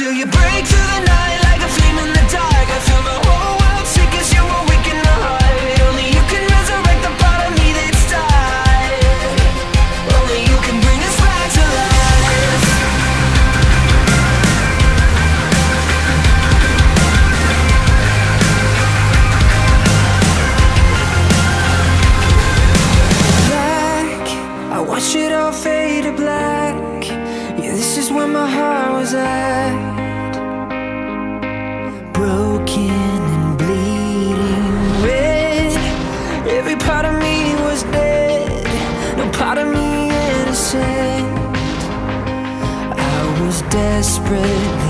Till you break through the night like a flame in the dark. I feel my whole world shake as you heart. Only you can resurrect the part of me that's died Only you can bring us back to life. Black, I watch it all fade to black. Yeah, this is where my heart was at. desperately.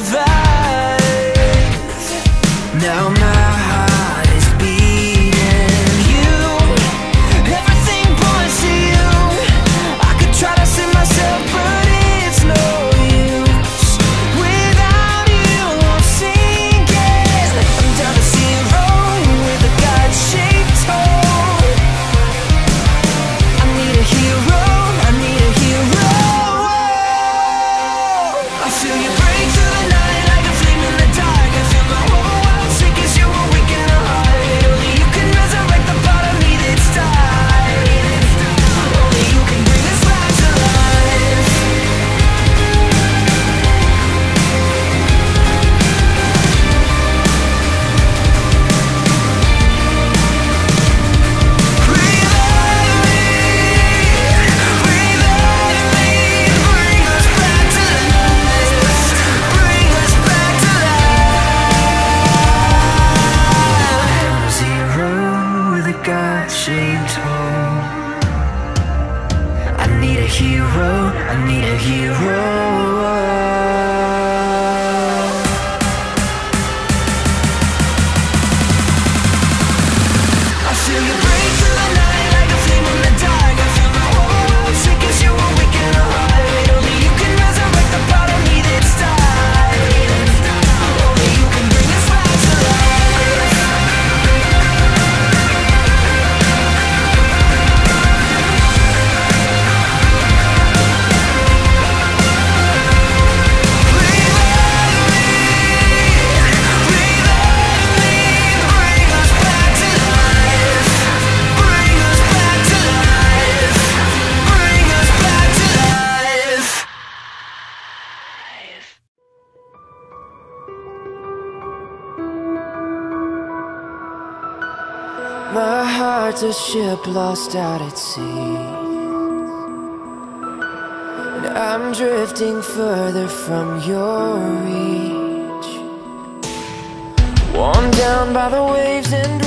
survive what I need a hero, I need a hero. My heart's a ship lost out at sea. And I'm drifting further from your reach. Worn down by the waves and